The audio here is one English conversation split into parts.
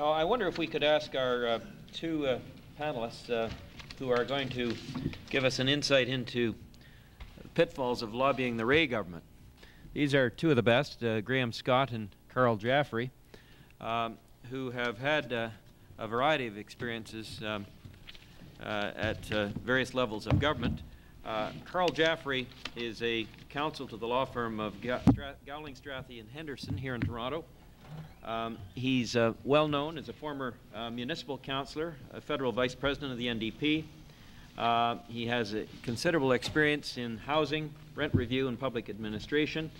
Now, I wonder if we could ask our uh, two uh, panelists uh, who are going to give us an insight into pitfalls of lobbying the Rae government. These are two of the best, uh, Graham Scott and Karl Jaffary, um, who have had uh, a variety of experiences um, uh, at various levels of government. Karl Jaffary is a counsel to the law firm of Ga- Stra- Gowling, Strathy, and Henderson here in Toronto. Um, he's uh, well known as a former uh, municipal councillor, a federal vice president of the NDP. Uh, he has considerable experience in housing, rent review, and public administration.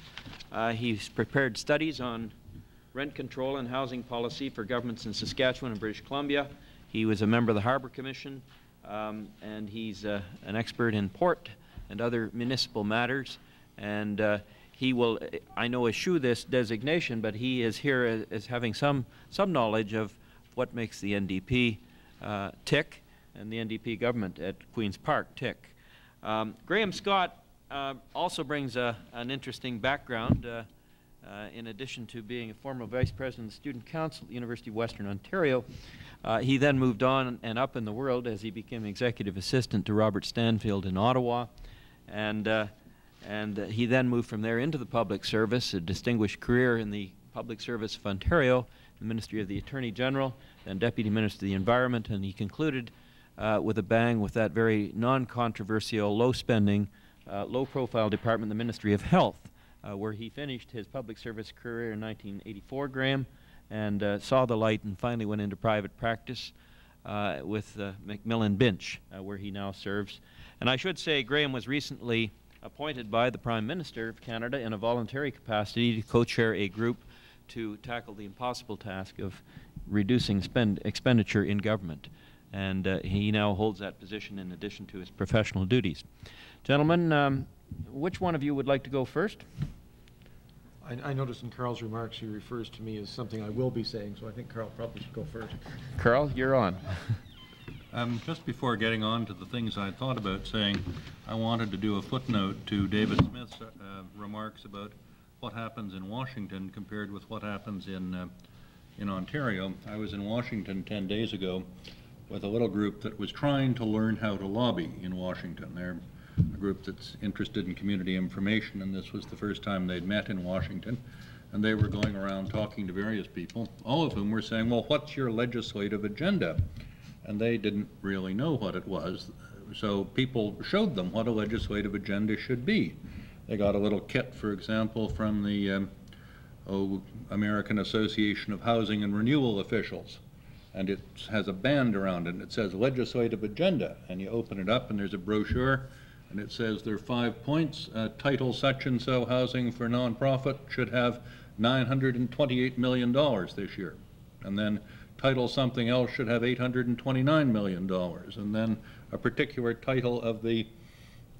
Uh, he's prepared studies on rent control and housing policy for governments in Saskatchewan and British Columbia. He was a member of the Harbour Commission, um, and he's uh, an expert in port and other municipal matters. And uh, he will, I know, eschew this designation, but he is here as, as having some, some knowledge of what makes the NDP uh, tick and the NDP government at Queen's Park tick. Um, Graham Scott uh, also brings a, an interesting background. Uh, uh, in addition to being a former vice president of the Student Council at the University of Western Ontario, uh, he then moved on and up in the world as he became executive assistant to Robert Stanfield in Ottawa. And, uh, and uh, he then moved from there into the public service, a distinguished career in the public service of Ontario, the Ministry of the Attorney General, then Deputy Minister of the Environment. And he concluded uh, with a bang with that very non controversial, low spending, uh, low profile department, the Ministry of Health uh, where he finished his public service career in 1984, Graham, and uh, saw the light and finally went into private practice uh, with McMillan Binch, where he now serves. And I should say, Graham was recently appointed by the Prime Minister of Canada in a voluntary capacity to co chair a group to tackle the impossible task of reducing spend expenditure in government. And uh, he now holds that position in addition to his professional duties. Gentlemen, um, which one of you would like to go first? I, I noticed in Karl's remarks, he refers to me as something I will be saying, so I think Karl probably should go first. Karl, you're on. Um, just before getting on to the things I thought about saying, I wanted to do a footnote to David Smith's uh, remarks about what happens in Washington compared with what happens in uh, in Ontario. I was in Washington 10 days ago with a little group that was trying to learn how to lobby in Washington. They're a group that's interested in community information, and this was the first time they'd met in Washington. And they were going around talking to various people, all of whom were saying, well, what's your legislative agenda? And they didn't really know what it was. So people showed them what a legislative agenda should be. They got a little kit, for example, from the um, oh, American Association of Housing and Renewal Officials. And it has a band around it, and it says legislative agenda. And you open it up, and there's a brochure and it says there are five points. Uh, title such and so housing for nonprofit should have $928 million this year. And then title something else should have $829 million. And then a particular title of the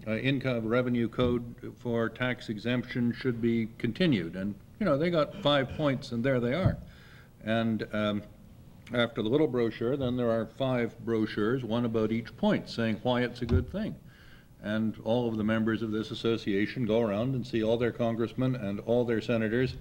uh, income revenue code for tax exemption should be continued. And, you know, they got five points and there they are. And um, after the little brochure, then there are five brochures, one about each point, saying why it's a good thing and all of the members of this association go around and see all their congressmen and all their senators.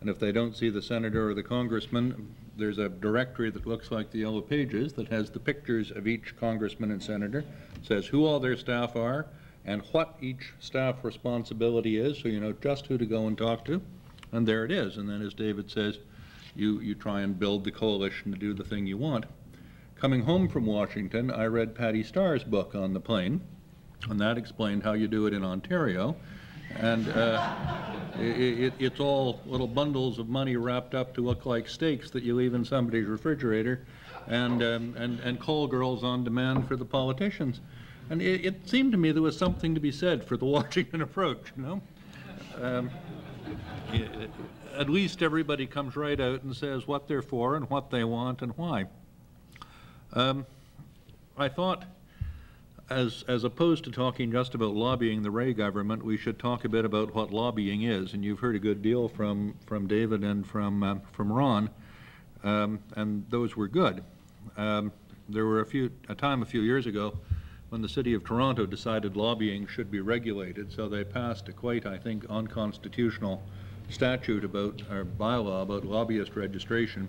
And if they don't see the senator or the congressman, there's a directory that looks like the yellow pages that has the pictures of each congressman and senator, says who all their staff are and what each staff responsibility is, so you know just who to go and talk to. And there it is. And then as David says, you, you try and build the coalition to do the thing you want. Coming home from Washington, I read Patty Starr's book on the plane and that explained how you do it in Ontario. And uh, it, it, it's all little bundles of money wrapped up to look like steaks that you leave in somebody's refrigerator, and, um, and, and call girls on demand for the politicians. And it, it, seemed to me there was something to be said for the Washington approach, you know? Um, at least everybody comes right out and says what they're for and what they want and why. Um, I thought as, as opposed to talking just about lobbying the Rae government, we should talk a bit about what lobbying is. And you've heard a good deal from, from David and from, uh, from Ron, um, and those were good. Um, there were a, few, a time a few years ago when the city of Toronto decided lobbying should be regulated, so they passed a quite, I think, unconstitutional statute about, or bylaw about lobbyist registration.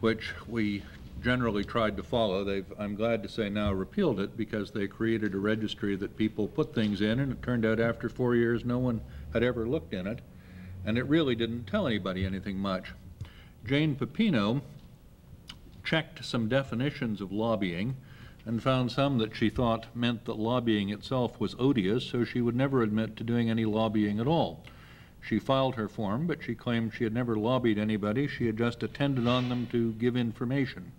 which we generally tried to follow. They've, I'm glad to say now repealed it because they created a registry that people put things in, and it turned out after four years, no one had ever looked in it, and it really didn't tell anybody anything much. Jane Pepino checked some definitions of lobbying and found some that she thought meant that lobbying itself was odious, so she would never admit to doing any lobbying at all. She filed her form, but she claimed she had never lobbied anybody. She had just attended on them to give information.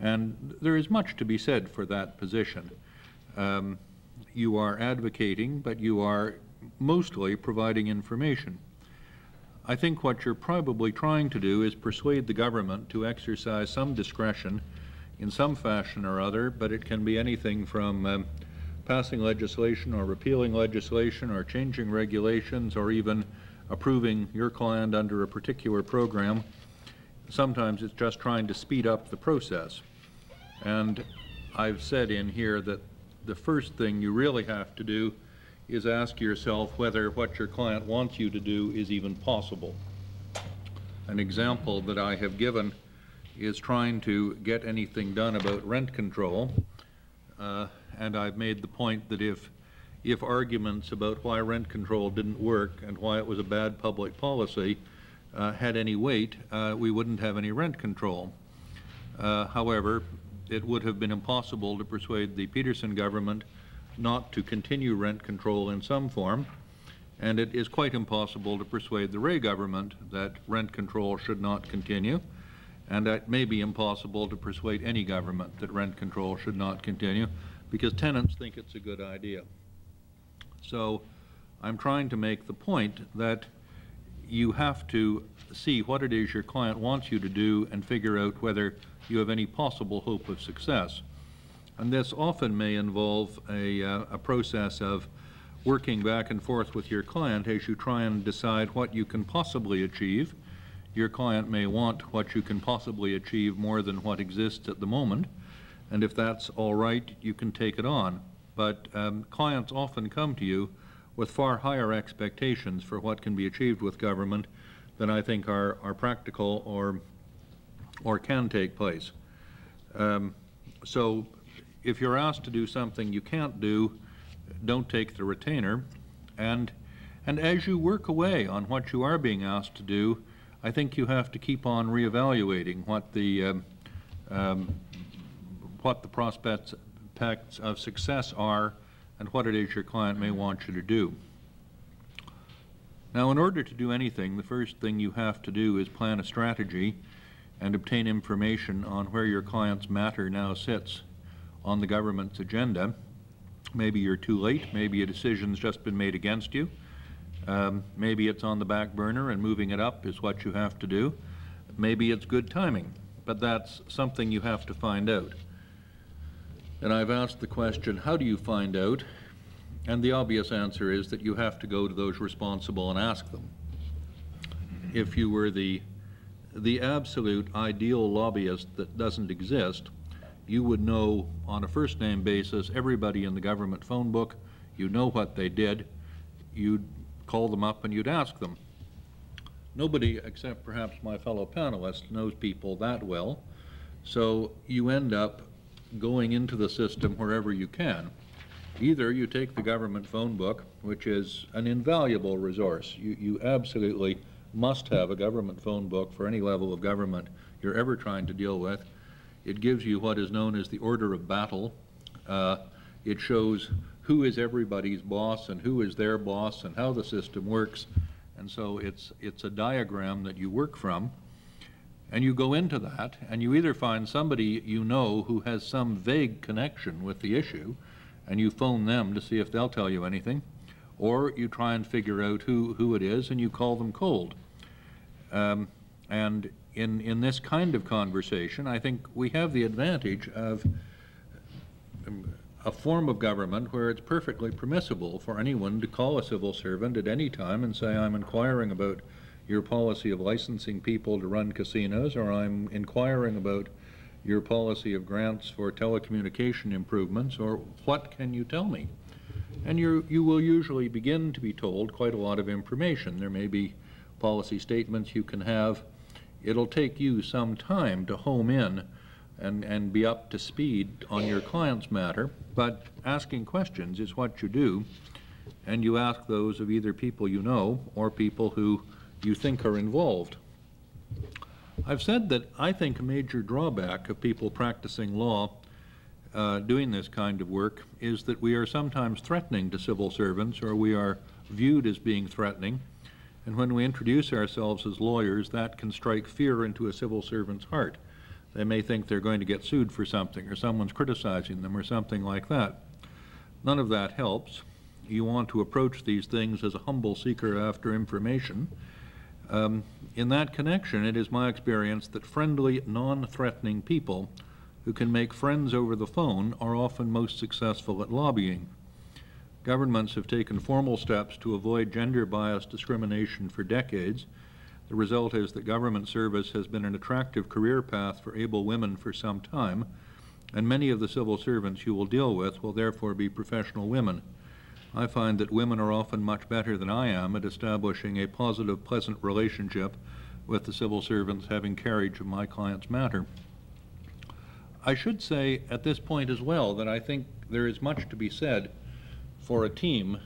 And there is much to be said for that position. Um, you are advocating, but you are mostly providing information. I think what you're probably trying to do is persuade the government to exercise some discretion in some fashion or other, but it can be anything from um, passing legislation or repealing legislation or changing regulations or even approving your client under a particular program. Sometimes it's just trying to speed up the process. And I've said in here that the first thing you really have to do is ask yourself whether what your client wants you to do is even possible. An example that I have given is trying to get anything done about rent control. Uh, and I've made the point that if, if arguments about why rent control didn't work and why it was a bad public policy uh, had any weight, uh, we wouldn't have any rent control. Uh, however, it would have been impossible to persuade the Peterson government not to continue rent control in some form, and it is quite impossible to persuade the Rae government that rent control should not continue, and it may be impossible to persuade any government that rent control should not continue because tenants think it's a good idea. So I'm trying to make the point that you have to see what it is your client wants you to do and figure out whether you have any possible hope of success. And this often may involve a, uh, a process of working back and forth with your client as you try and decide what you can possibly achieve. Your client may want what you can possibly achieve more than what exists at the moment. And if that's all right, you can take it on. But um, clients often come to you with far higher expectations for what can be achieved with government than I think are, are practical or, or can take place. Um, so if you're asked to do something you can't do, don't take the retainer. And, and as you work away on what you are being asked to do, I think you have to keep on reevaluating what the, um, um, what the prospects of success are and what it is your client may want you to do. Now, in order to do anything, the first thing you have to do is plan a strategy and obtain information on where your client's matter now sits on the government's agenda. Maybe you're too late, maybe a decision's just been made against you. Um, maybe it's on the back burner and moving it up is what you have to do. Maybe it's good timing, but that's something you have to find out. And I've asked the question, how do you find out? And the obvious answer is that you have to go to those responsible and ask them. If you were the, the absolute ideal lobbyist that doesn't exist, you would know on a first name basis everybody in the government phone book. You know what they did. You'd call them up and you'd ask them. Nobody except perhaps my fellow panelists knows people that well. So you end up going into the system wherever you can. Either you take the government phone book, which is an invaluable resource. You, you absolutely must have a government phone book for any level of government you're ever trying to deal with. It gives you what is known as the order of battle. Uh, it shows who is everybody's boss and who is their boss and how the system works. And so it's, it's a diagram that you work from. And you go into that, and you either find somebody you know who has some vague connection with the issue, and you phone them to see if they'll tell you anything, or you try and figure out who, who it is and you call them cold. Um, and in, in this kind of conversation, I think we have the advantage of um, a form of government where it's perfectly permissible for anyone to call a civil servant at any time and say, I'm inquiring about your policy of licensing people to run casinos, or I'm inquiring about your policy of grants for telecommunication improvements, or what can you tell me? And you you will usually begin to be told quite a lot of information. There may be policy statements you can have it'll take you some time to home in and, and be up to speed on your client's matter, but asking questions is what you do, and you ask those of either people you know or people who you think are involved. I've said that I think a major drawback of people practicing law uh, doing this kind of work is that we are sometimes threatening to civil servants, or we are viewed as being threatening. And when we introduce ourselves as lawyers, that can strike fear into a civil servant's heart. They may think they're going to get sued for something, or someone's criticizing them, or something like that. None of that helps. You want to approach these things as a humble seeker after information. Um, in that connection, it is my experience that friendly, non-threatening people who can make friends over the phone are often most successful at lobbying. Governments have taken formal steps to avoid gender-biased discrimination for decades. The result is that government service has been an attractive career path for able women for some time, and many of the civil servants you will deal with will therefore be professional women. I find that women are often much better than I am at establishing a positive, pleasant relationship with the civil servants having carriage of my client's matter. I should say at this point as well that I think there is much to be said for a team,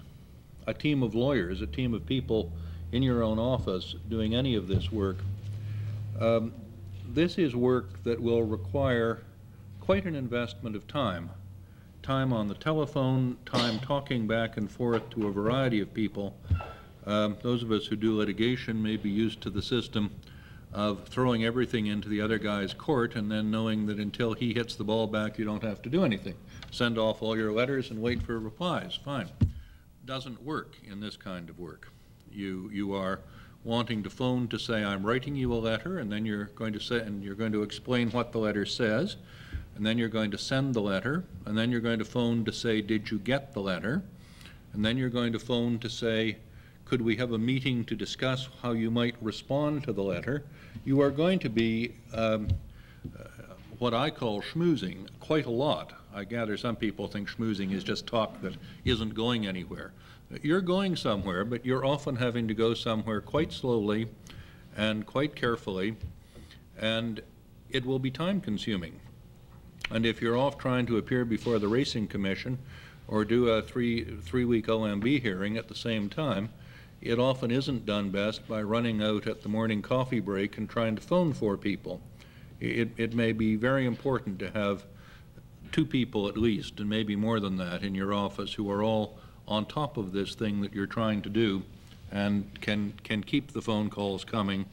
a team of lawyers, a team of people in your own office doing any of this work. Um, this is work that will require quite an investment of time. Time on the telephone, time talking back and forth to a variety of people. Um, those of us who do litigation may be used to the system of throwing everything into the other guy's court and then knowing that until he hits the ball back, you don't have to do anything. Send off all your letters and wait for replies. Fine. Doesn't work in this kind of work. You, you are wanting to phone to say, I'm writing you a letter, and then you're going to say, and you're going to explain what the letter says, and then you're going to send the letter, and then you're going to phone to say, did you get the letter? And then you're going to phone to say, could we have a meeting to discuss how you might respond to the letter? You are going to be um, uh, what I call schmoozing quite a lot. I gather some people think schmoozing is just talk that isn't going anywhere. You're going somewhere, but you're often having to go somewhere quite slowly and quite carefully, and it will be time consuming. And if you're off trying to appear before the Racing Commission or do a three, three-week OMB hearing at the same time, it often isn't done best by running out at the morning coffee break and trying to phone four people. It, it may be very important to have two people at least, and maybe more than that, in your office who are all on top of this thing that you're trying to do and can, can keep the phone calls coming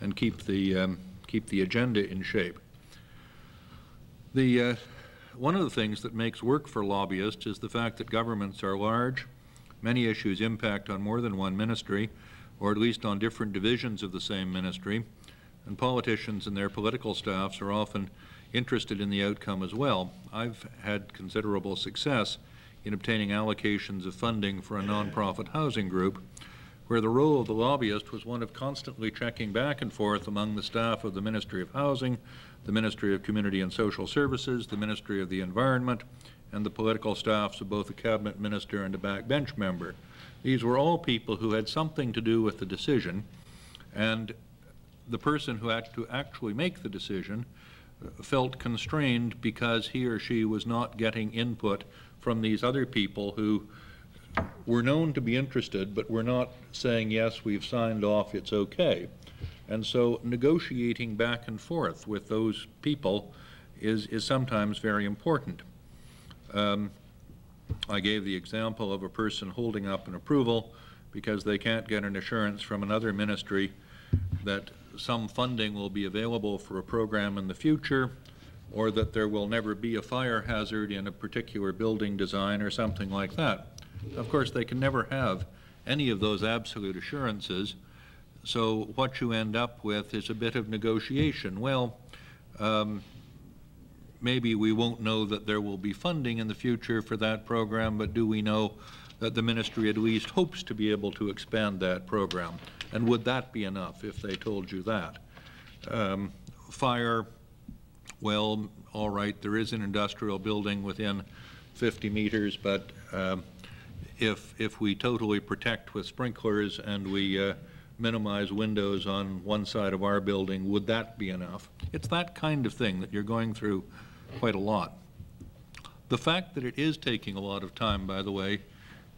and keep the, um, keep the agenda in shape. The, uh, one of the things that makes work for lobbyists is the fact that governments are large, Many issues impact on more than one ministry, or at least on different divisions of the same ministry, and politicians and their political staffs are often interested in the outcome as well. I've had considerable success in obtaining allocations of funding for a nonprofit housing group where the role of the lobbyist was one of constantly checking back and forth among the staff of the Ministry of Housing, the Ministry of Community and Social Services, the Ministry of the Environment, and the political staffs of both a cabinet minister and a backbench member. These were all people who had something to do with the decision, and the person who had to actually make the decision uh, felt constrained because he or she was not getting input from these other people who were known to be interested, but were not saying, yes, we've signed off, it's okay. And so negotiating back and forth with those people is, is sometimes very important. Um, I gave the example of a person holding up an approval because they can't get an assurance from another ministry that some funding will be available for a program in the future or that there will never be a fire hazard in a particular building design or something like that. Of course, they can never have any of those absolute assurances, so what you end up with is a bit of negotiation. Well, um, maybe we won't know that there will be funding in the future for that program, but do we know that the ministry at least hopes to be able to expand that program? And would that be enough if they told you that? Um, fire, well, all right, there is an industrial building within 50 meters, but um, if, if we totally protect with sprinklers and we, uh, minimize windows on one side of our building, would that be enough? It's that kind of thing that you're going through quite a lot. The fact that it is taking a lot of time, by the way,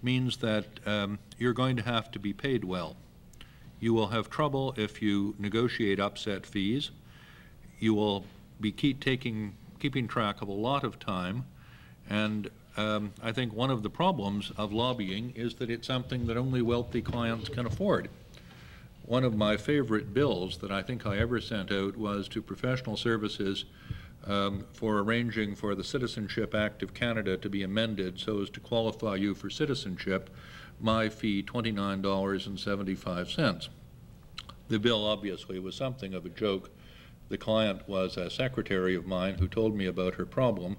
means that um, you're going to have to be paid well. You will have trouble if you negotiate upset fees. You will be keep taking, keeping track of a lot of time. And um, I think one of the problems of lobbying is that it's something that only wealthy clients can afford. One of my favorite bills that I think I ever sent out was to professional services um, for arranging for the Citizenship Act of Canada to be amended so as to qualify you for citizenship, my fee $29.75. The bill obviously was something of a joke. The client was a secretary of mine who told me about her problem.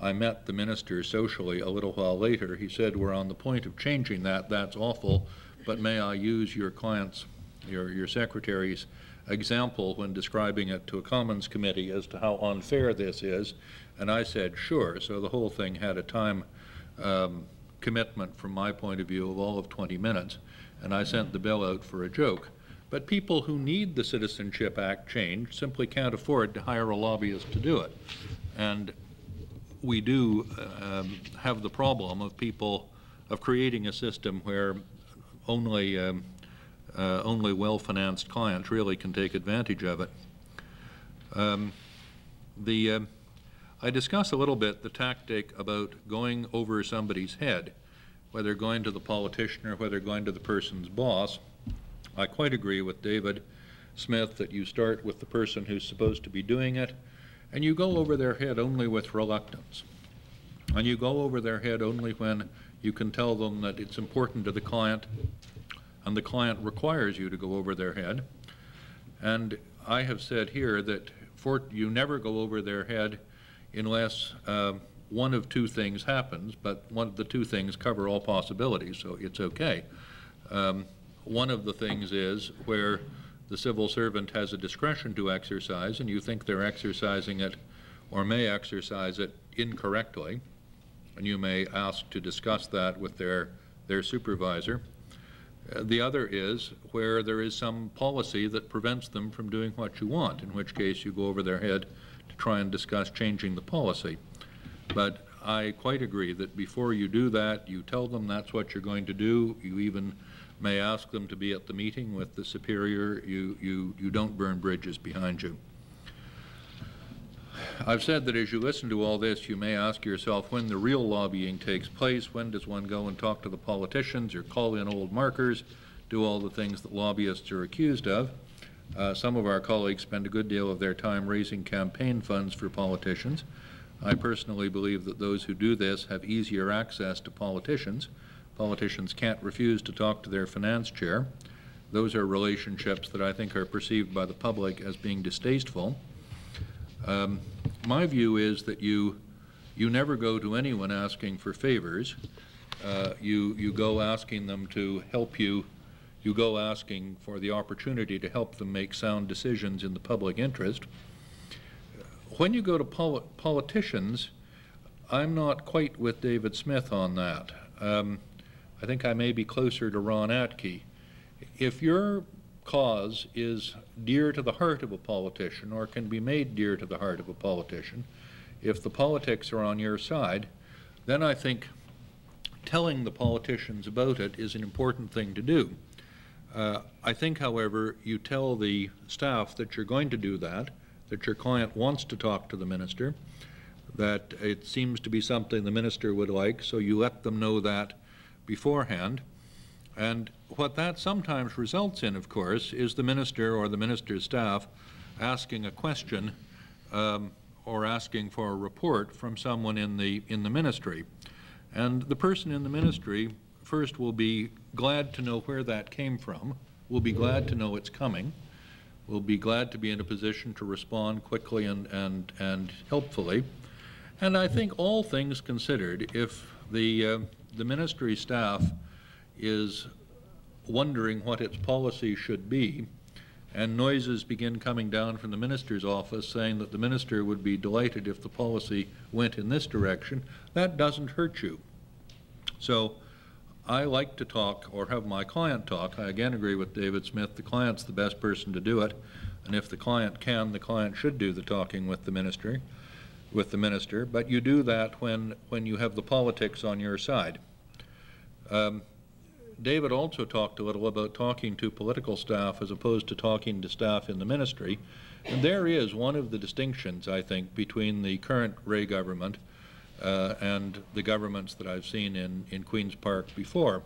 I met the minister socially a little while later. He said, We're on the point of changing that. That's awful, but may I use your client's, your, your secretary's example when describing it to a Commons committee as to how unfair this is. And I said, sure. So the whole thing had a time um, commitment from my point of view of all of 20 minutes. And I sent the bill out for a joke. But people who need the Citizenship Act changed simply can't afford to hire a lobbyist to do it. And we do um, have the problem of people, of creating a system where only um, uh, only well-financed clients really can take advantage of it. Um, the, uh, I discuss a little bit the tactic about going over somebody's head, whether going to the politician or whether going to the person's boss. I quite agree with David Smith that you start with the person who's supposed to be doing it, and you go over their head only with reluctance. And you go over their head only when you can tell them that it's important to the client and the client requires you to go over their head. And I have said here that for, you never go over their head unless uh, one of two things happens, but one of the two things cover all possibilities, so it's okay. Um, one of the things is where the civil servant has a discretion to exercise and you think they're exercising it or may exercise it incorrectly, and you may ask to discuss that with their, their supervisor. The other is where there is some policy that prevents them from doing what you want, in which case you go over their head to try and discuss changing the policy. But I quite agree that before you do that, you tell them that's what you're going to do. You even may ask them to be at the meeting with the superior. You, you, you don't burn bridges behind you. I've said that as you listen to all this, you may ask yourself when the real lobbying takes place. When does one go and talk to the politicians or call in old markers, do all the things that lobbyists are accused of? Uh, some of our colleagues spend a good deal of their time raising campaign funds for politicians. I personally believe that those who do this have easier access to politicians. Politicians can't refuse to talk to their finance chair. Those are relationships that I think are perceived by the public as being distasteful. Um, my view is that you, you never go to anyone asking for favors. Uh, you, you go asking them to help you, you go asking for the opportunity to help them make sound decisions in the public interest. When you go to poli politicians, I'm not quite with David Smith on that. Um, I think I may be closer to Ron Atkey. If you're cause is dear to the heart of a politician or can be made dear to the heart of a politician, if the politics are on your side, then I think telling the politicians about it is an important thing to do. Uh, I think, however, you tell the staff that you're going to do that, that your client wants to talk to the minister, that it seems to be something the minister would like, so you let them know that beforehand. And what that sometimes results in, of course, is the minister or the minister's staff asking a question um, or asking for a report from someone in the, in the ministry. And the person in the ministry first will be glad to know where that came from, will be glad to know it's coming, will be glad to be in a position to respond quickly and, and, and helpfully. And I think all things considered, if the, uh, the ministry staff is wondering what its policy should be, and noises begin coming down from the minister's office saying that the minister would be delighted if the policy went in this direction, that doesn't hurt you. So I like to talk or have my client talk. I again agree with David Smith, the client's the best person to do it. And if the client can, the client should do the talking with the ministry, with the minister. But you do that when, when you have the politics on your side. Um, David also talked a little about talking to political staff as opposed to talking to staff in the ministry. And there is one of the distinctions, I think, between the current Rae government uh, and the governments that I've seen in, in Queen's Park before.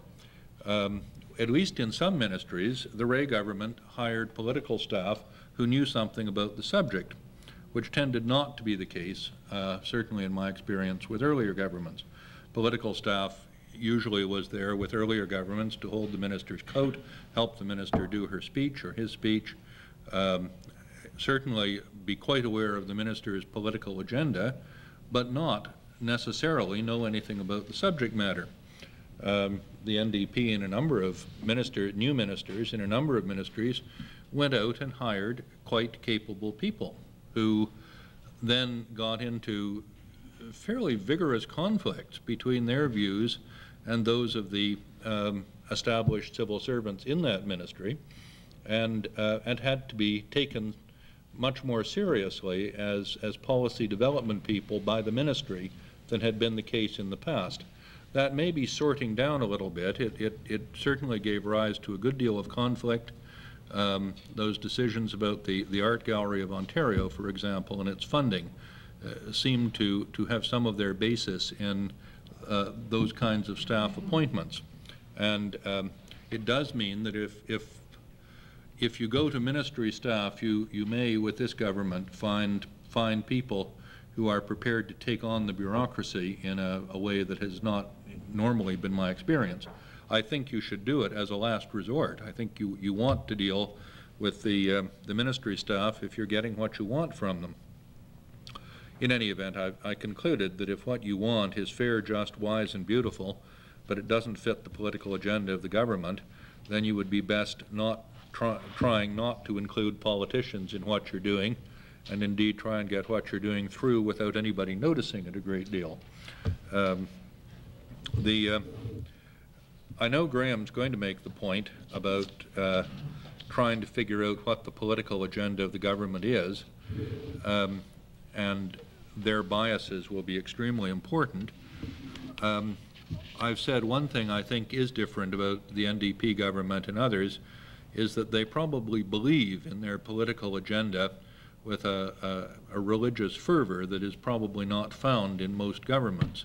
Um, at least in some ministries, the Rae government hired political staff who knew something about the subject, which tended not to be the case, uh, certainly in my experience with earlier governments. Political staff usually was there with earlier governments to hold the minister's coat, help the minister do her speech or his speech, um, certainly be quite aware of the minister's political agenda, but not necessarily know anything about the subject matter. Um, the NDP and a number of minister, new ministers in a number of ministries went out and hired quite capable people who then got into fairly vigorous conflicts between their views and those of the um, established civil servants in that ministry, and, uh, and had to be taken much more seriously as, as policy development people by the ministry than had been the case in the past. That may be sorting down a little bit. It, it, it certainly gave rise to a good deal of conflict. Um, those decisions about the, the Art Gallery of Ontario, for example, and its funding, uh, seem to, to have some of their basis in uh, those kinds of staff appointments. And um, it does mean that if, if, if you go to ministry staff, you, you may, with this government, find, find people who are prepared to take on the bureaucracy in a, a way that has not normally been my experience. I think you should do it as a last resort. I think you, you want to deal with the, uh, the ministry staff if you're getting what you want from them. In any event, I, I concluded that if what you want is fair, just, wise, and beautiful, but it doesn't fit the political agenda of the government, then you would be best not try, trying not to include politicians in what you're doing, and indeed try and get what you're doing through without anybody noticing it a great deal. Um, the uh, I know Graham's going to make the point about uh, trying to figure out what the political agenda of the government is, um, and their biases will be extremely important. Um, I've said one thing I think is different about the NDP government and others is that they probably believe in their political agenda with a, a, a, religious fervor that is probably not found in most governments.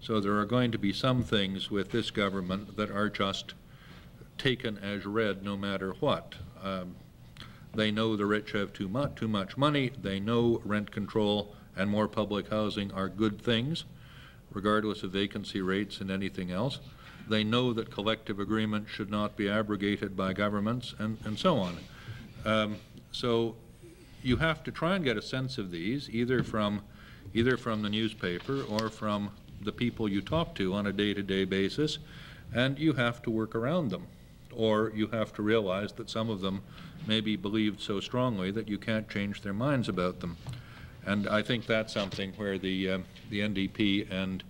So there are going to be some things with this government that are just taken as read no matter what. Um, they know the rich have too much, too much money. They know rent control and more public housing are good things, regardless of vacancy rates and anything else. They know that collective agreement should not be abrogated by governments and, and so on. Um, so you have to try and get a sense of these, either from, either from the newspaper or from the people you talk to on a day-to-day -day basis, and you have to work around them. Or you have to realize that some of them may be believed so strongly that you can't change their minds about them. And I think that's something where the, uh, the NDP and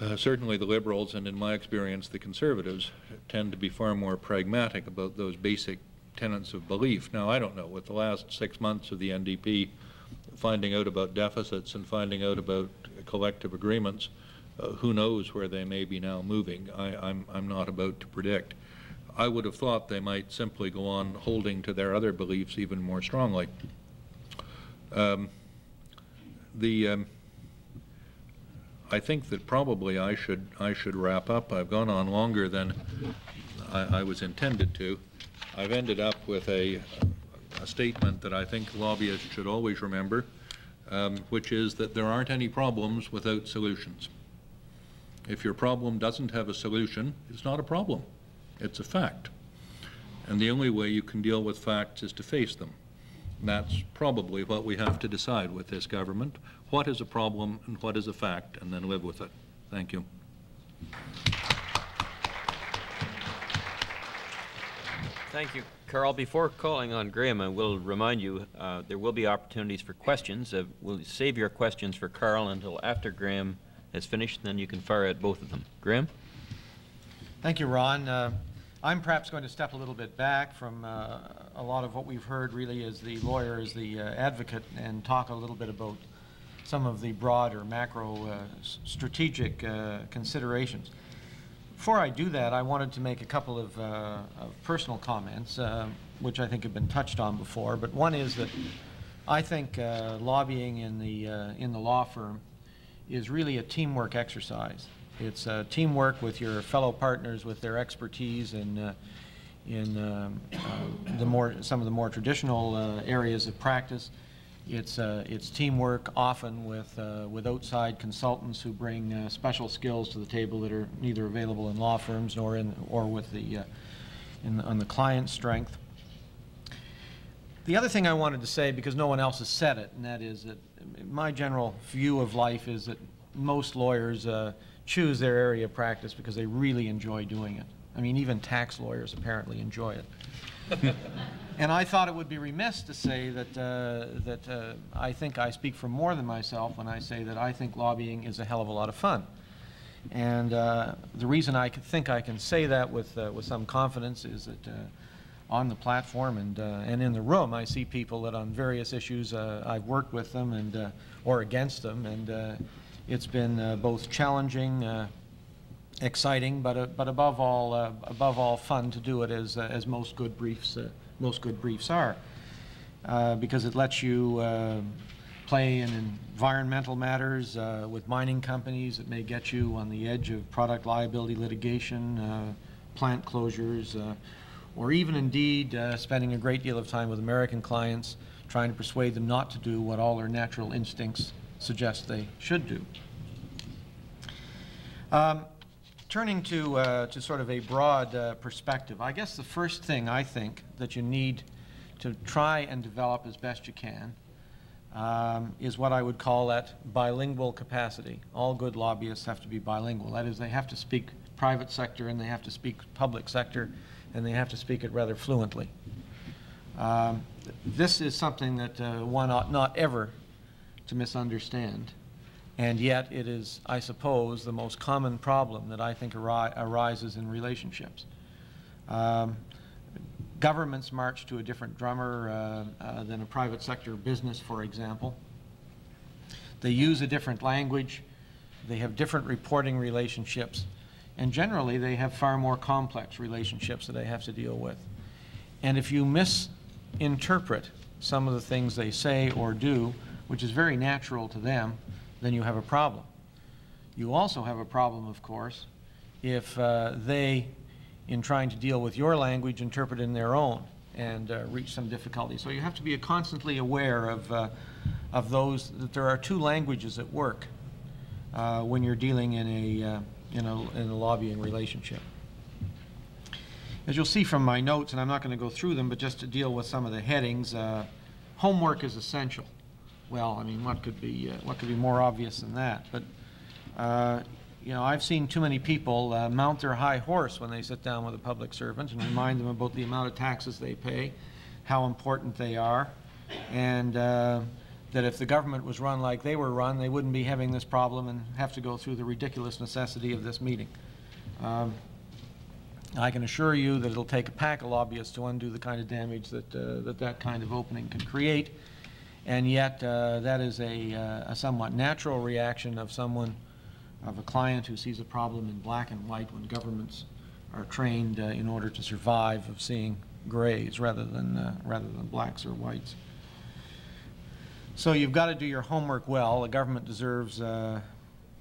uh, certainly the Liberals, and in my experience, the Conservatives, tend to be far more pragmatic about those basic tenets of belief. Now, I don't know, with the last six months of the NDP finding out about deficits and finding out about collective agreements, uh, who knows where they may be now moving. I, I'm, I'm not about to predict. I would have thought they might simply go on holding to their other beliefs even more strongly. Um, the um, I think that probably I should I should wrap up. I've gone on longer than I, I was intended to. I've ended up with a, a statement that I think lobbyists should always remember, um, which is that there aren't any problems without solutions. If your problem doesn't have a solution, it's not a problem. It's a fact. And the only way you can deal with facts is to face them. And that's probably what we have to decide with this government. What is a problem and what is a fact, and then live with it. Thank you. Thank you, Karl. Before calling on Graham, I will remind you uh, there will be opportunities for questions. Uh, we'll save your questions for Karl until after Graham has finished, then you can fire at both of them. Graham? Thank you, Ron. Uh, I'm perhaps going to step a little bit back from uh, a lot of what we've heard really as the lawyer, as the uh, advocate, and talk a little bit about some of the broader macro uh, strategic uh, considerations. Before I do that, I wanted to make a couple of, uh, of personal comments, uh, which I think have been touched on before. But one is that I think lobbying in the, in the law firm is really a teamwork exercise. It's uh, teamwork with your fellow partners, with their expertise in, uh, in um, uh, the more, some of the more traditional uh, areas of practice. It's, uh, it's teamwork often with, with outside consultants who bring special skills to the table that are neither available in law firms nor in, or with the, in, on the client's strength. The other thing I wanted to say, because no one else has said it, and that is that my general view of life is that most lawyers uh, choose their area of practice because they really enjoy doing it. I mean, even tax lawyers apparently enjoy it. And I thought it would be remiss to say that, uh, that uh, I think I speak for more than myself when I say that I think lobbying is a hell of a lot of fun. And uh, the reason I think I can say that with, uh, with some confidence is that uh, on the platform and, uh, and in the room, I see people that on various issues, uh, I've worked with them and, uh, or against them, and uh, it's been uh, both challenging, uh, exciting, but, uh, but above all, above all, fun to do it as, as most good briefs, most good briefs are. Because it lets you play in environmental matters uh, with mining companies. It may get you on the edge of product liability litigation, uh, plant closures, uh, or even indeed spending a great deal of time with American clients trying to persuade them not to do what all their natural instincts suggest they should do. Um, Turning to, uh, to sort of a broad uh, perspective, I guess the first thing I think that you need to try and develop as best you can um, is what I would call that bilingual capacity. All good lobbyists have to be bilingual. That is, they have to speak private sector and they have to speak public sector and they have to speak it rather fluently. Um, This is something that uh, one ought not ever to misunderstand. And yet, it is, I suppose, the most common problem that I think ari- arises in relationships. Um, Governments march to a different drummer uh, uh, than a private sector business, for example. They use a different language, they have different reporting relationships, and generally, they have far more complex relationships that they have to deal with. And if you misinterpret some of the things they say or do, which is very natural to them, then you have a problem. You also have a problem, of course, if uh, they, in trying to deal with your language, interpret in their own and uh, reach some difficulty. So you have to be constantly aware of, uh, of those, that there are two languages at work uh, when you're dealing in a, uh, in a, in a lobbying relationship. As you'll see from my notes, and I'm not going to go through them, but just to deal with some of the headings, uh, homework is essential. Well, I mean, what could be, uh, what could be more obvious than that? But, uh, you know, I've seen too many people uh, mount their high horse when they sit down with a public servant and remind them about the amount of taxes they pay, how important they are, and uh, that if the government was run like they were run, they wouldn't be having this problem and have to go through the ridiculous necessity of this meeting. Um, I can assure you that it'll take a pack of lobbyists to undo the kind of damage that uh, that, that kind of opening can create. And yet, uh, that is a, uh, a somewhat natural reaction of someone, of a client who sees a problem in black and white when governments are trained uh, in order to survive of seeing grays rather than, uh, rather than blacks or whites. So you've got to do your homework well. The government deserves, uh,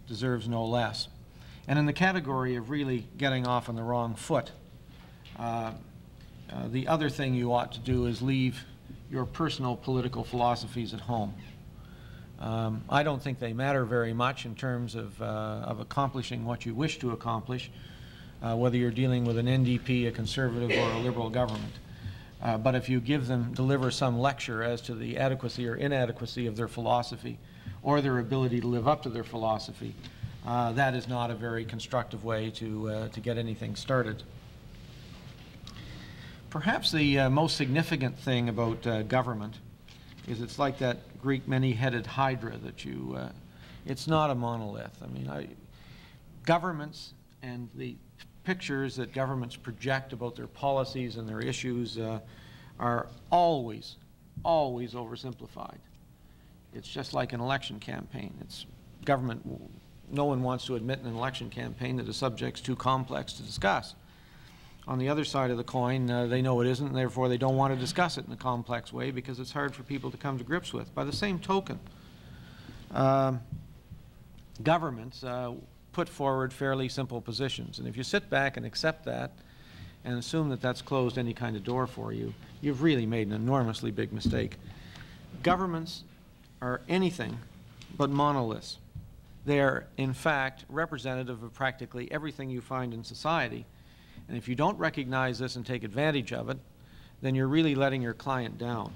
deserves no less. And in the category of really getting off on the wrong foot, uh, uh, the other thing you ought to do is leave your personal political philosophies at home. Um, I don't think they matter very much in terms of, uh, of accomplishing what you wish to accomplish, uh, whether you're dealing with an NDP, a conservative, or a liberal government. Uh, but if you give them, deliver some lecture as to the adequacy or inadequacy of their philosophy, or their ability to live up to their philosophy, uh, that is not a very constructive way to, uh, to get anything started. Perhaps the uh, most significant thing about uh, government is it's like that Greek many-headed hydra that you, uh, it's not a monolith. I mean, I, governments and the pictures that governments project about their policies and their issues uh, are always, always oversimplified. It's just like an election campaign. It's government, no one wants to admit in an election campaign that a subject's too complex to discuss. On the other side of the coin, uh, they know it isn't, and therefore they don't want to discuss it in a complex way because it's hard for people to come to grips with. By the same token, um, governments uh, put forward fairly simple positions. And if you sit back and accept that and assume that that's closed any kind of door for you, you've really made an enormously big mistake. Governments are anything but monoliths. They are, in fact, representative of practically everything you find in society. And if you don't recognize this and take advantage of it, then you're really letting your client down.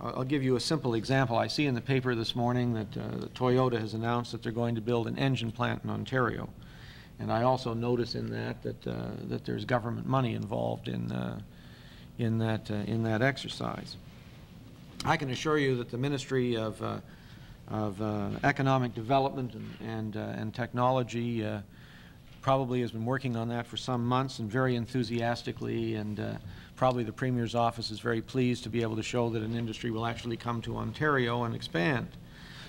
I'll give you a simple example. I see in the paper this morning that uh, Toyota has announced that they're going to build an engine plant in Ontario. And I also notice in that that, uh, that there's government money involved in, uh, in that, uh, in that exercise. I can assure you that the Ministry of, uh, of uh, Economic Development and, and, and Technology probably has been working on that for some months and very enthusiastically, and uh, probably the Premier's office is very pleased to be able to show that an industry will actually come to Ontario and expand.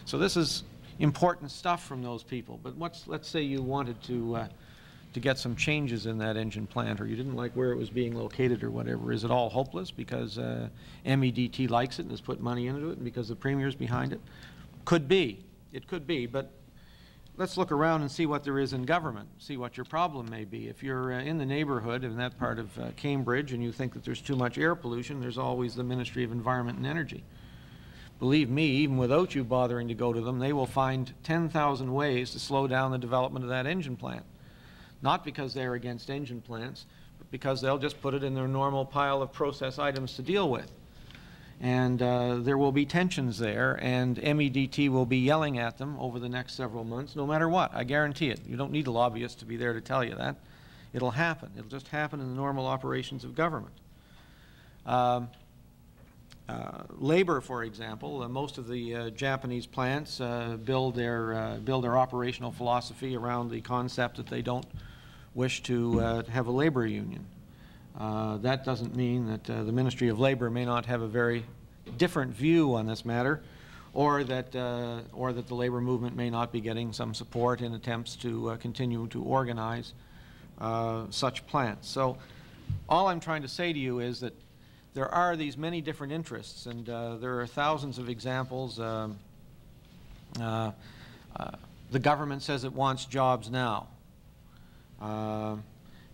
So this is important stuff from those people, but what's, let's say you wanted to, uh, to get some changes in that engine plant, or you didn't like where it was being located or whatever, is it all hopeless because uh, MEDT likes it and has put money into it and because the Premier's behind it? Could be, it could be, but let's look around and see what there is in government, see what your problem may be. If you're uh, in the neighborhood in that part of uh, Cambridge and you think that there's too much air pollution, there's always the Ministry of Environment and Energy. Believe me, even without you bothering to go to them, they will find 10,000 ways to slow down the development of that engine plant. Not because they're against engine plants, but because they'll just put it in their normal pile of process items to deal with. And uh, there will be tensions there, and MEDT will be yelling at them over the next several months, no matter what. I guarantee it. You don't need a lobbyist to be there to tell you that. It'll happen. It'll just happen in the normal operations of government. Um, uh, labor, for example, uh, most of the uh, Japanese plants uh, build their uh, build their operational philosophy around the concept that they don't wish to have a labor union. Uh, that doesn't mean that uh, the Ministry of Labor may not have a very different view on this matter, or that uh, or that the labor movement may not be getting some support in attempts to uh, continue to organize uh, such plants. So, all I'm trying to say to you is that there are these many different interests, and uh, there are thousands of examples. Um, the government says it wants jobs now,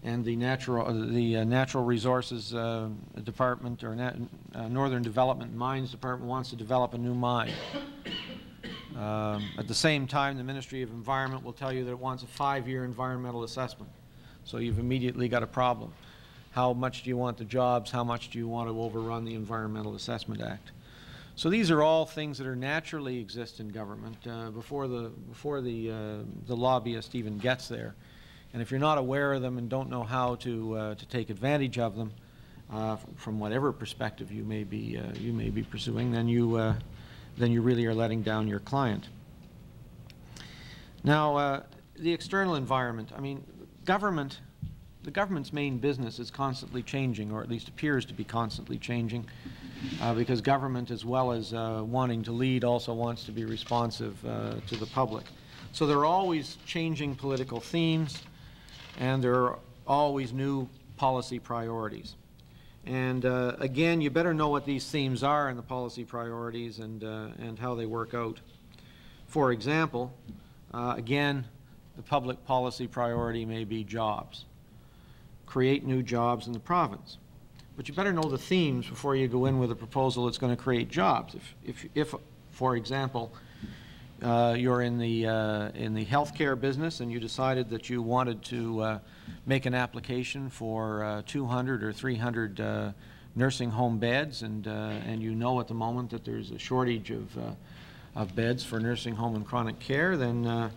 and the natural, uh, the uh, natural resources uh, department or Northern Development Mines Department wants to develop a new mine. Um, at the same time, the Ministry of Environment will tell you that it wants a five-year environmental assessment. So you've immediately got a problem. How much do you want the jobs? How much do you want to overrun the Environmental Assessment Act? So these are all things that are naturally exist in government uh, before the before the uh, the lobbyist even gets there. And if you're not aware of them and don't know how to uh, to take advantage of them, uh, from whatever perspective you may be uh, you may be pursuing, then you uh, then you really are letting down your client. Now, uh, the external environment. I mean, government. The government's main business is constantly changing, or at least appears to be constantly changing, uh, because government, as well as wanting to lead, also wants to be responsive to the public. So there are always changing political themes, and there are always new policy priorities. And uh, again, you better know what these themes are and the policy priorities and, uh, and how they work out. For example, uh, again, the public policy priority may be jobs. Create new jobs in the province. But you better know the themes before you go in with a proposal that's going to create jobs. If, if, if for example, uh, you're in the, uh, in the healthcare business and you decided that you wanted to uh, make an application for uh, 200 or 300 uh, nursing home beds and, uh, and you know at the moment that there's a shortage of, of beds for nursing home and chronic care, then,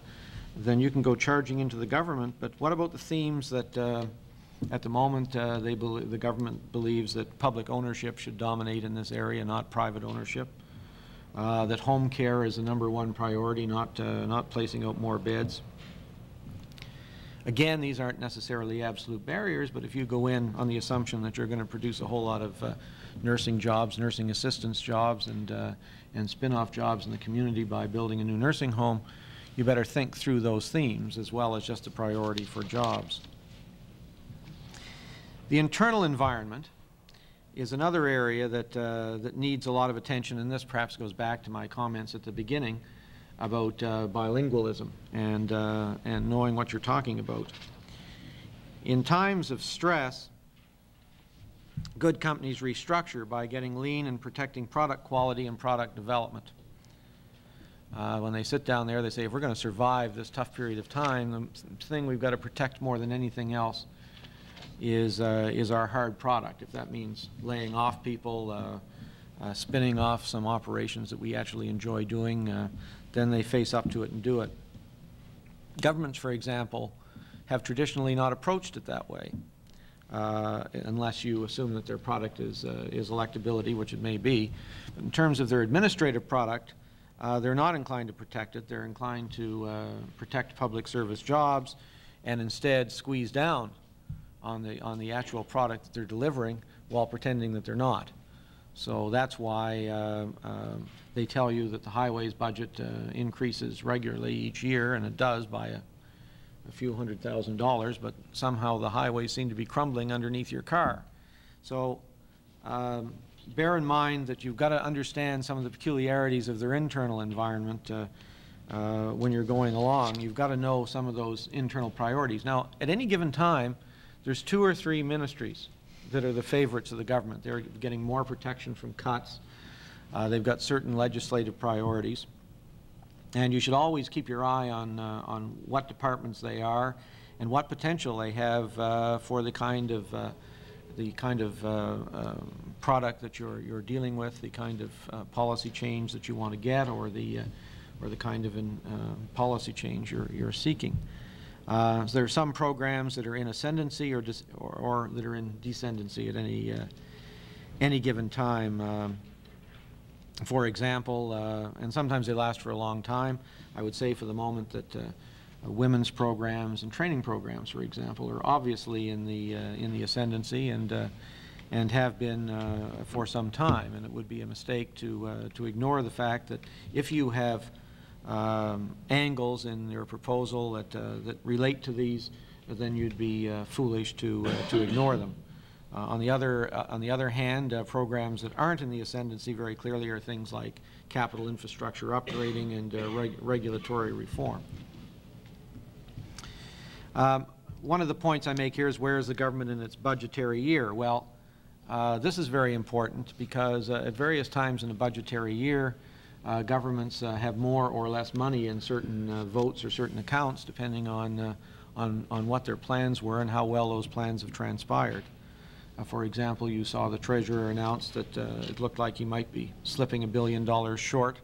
then you can go charging into the government. But what about the themes that at the moment they the government believes that public ownership should dominate in this area, not private ownership? Uh, that home care is the number one priority, not, uh, not placing out more beds. Again, these aren't necessarily absolute barriers, but if you go in on the assumption that you're going to produce a whole lot of uh, nursing jobs, nursing assistance jobs, and, uh, and spin-off jobs in the community by building a new nursing home, you better think through those themes as well as just a priority for jobs. The internal environment is another area that, uh, that needs a lot of attention, and this perhaps goes back to my comments at the beginning about uh, bilingualism and, uh, and knowing what you're talking about. In times of stress, good companies restructure by getting lean and protecting product quality and product development. Uh, when they sit down there, they say, if we're going to survive this tough period of time, the thing we've got to protect more than anything else is, uh, is our hard product. If that means laying off people, uh, uh, spinning off some operations that we actually enjoy doing, uh, then they face up to it and do it. Governments, for example, have traditionally not approached it that way, uh, unless you assume that their product is, is electability, which it may be. But in terms of their administrative product, uh, they're not inclined to protect it. They're inclined to uh, protect public service jobs and instead squeeze down on the, on the actual product that they're delivering while pretending that they're not. So that's why uh, um, they tell you that the highways budget uh, increases regularly each year, and it does by a, a few hundred thousand dollars, but somehow the highways seem to be crumbling underneath your car. So um, bear in mind that you've got to understand some of the peculiarities of their internal environment uh, uh, when you're going along. You've got to know some of those internal priorities. Now, at any given time, there's two or three ministries that are the favorites of the government. They're getting more protection from cuts. Uh, they've got certain legislative priorities. And you should always keep your eye on, uh, on what departments they are and what potential they have uh, for the kind of, uh, the kind of uh, uh, product that you're, you're dealing with, the kind of policy change that you want to get, or the, or the kind of policy change you're, you're seeking. Uh, so there are some programs that are in ascendancy or, or, or, that are in descendancy at any, uh, any given time. Um, for example, uh, and sometimes they last for a long time, I would say for the moment that uh, women's programs and training programs, for example, are obviously in the, uh, in the ascendancy and, uh, and have been for some time. And it would be a mistake to, to ignore the fact that if you have um, angles in your proposal that, uh, that relate to these, then you'd be uh, foolish to, uh, to ignore them. Uh, on, the other, uh, on the other hand, uh, programs that aren't in the ascendancy very clearly are things like capital infrastructure upgrading and reg regulatory reform. Um, one of the points I make here is where is the government in its budgetary year? Well, this is very important because at various times in a budgetary year, uh, governments uh, have more or less money in certain uh, votes or certain accounts, depending on, uh, on, on what their plans were and how well those plans have transpired. Uh, for example, you saw the treasurer announce that uh, it looked like he might be slipping a billion dollars short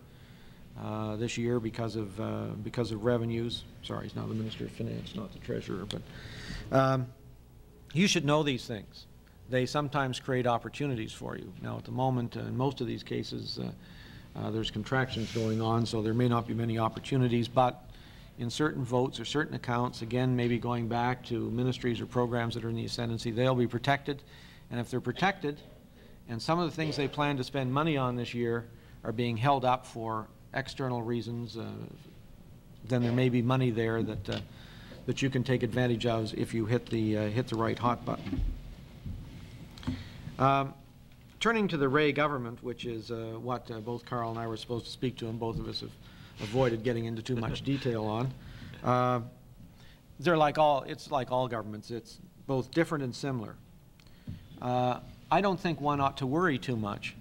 this year because of, because of revenues. Sorry, he's now the Minister of Finance, not the treasurer. But um, you should know these things. They sometimes create opportunities for you. Now, at the moment, in most of these cases, uh, there's contractions going on, so there may not be many opportunities, but in certain votes or certain accounts, again, maybe going back to ministries or programs that are in the ascendancy, they'll be protected. And if they're protected, and some of the things they plan to spend money on this year are being held up for external reasons, uh, then there may be money there that, uh, that you can take advantage of if you hit the, uh, hit the right hot button. Um, turning to the Rae government, which is uh, what uh, both Karl and I were supposed to speak to, and both of us have avoided getting into too much detail on. Uh, they're like all, it's like all governments. It's both different and similar. Uh, I don't think one ought to worry too much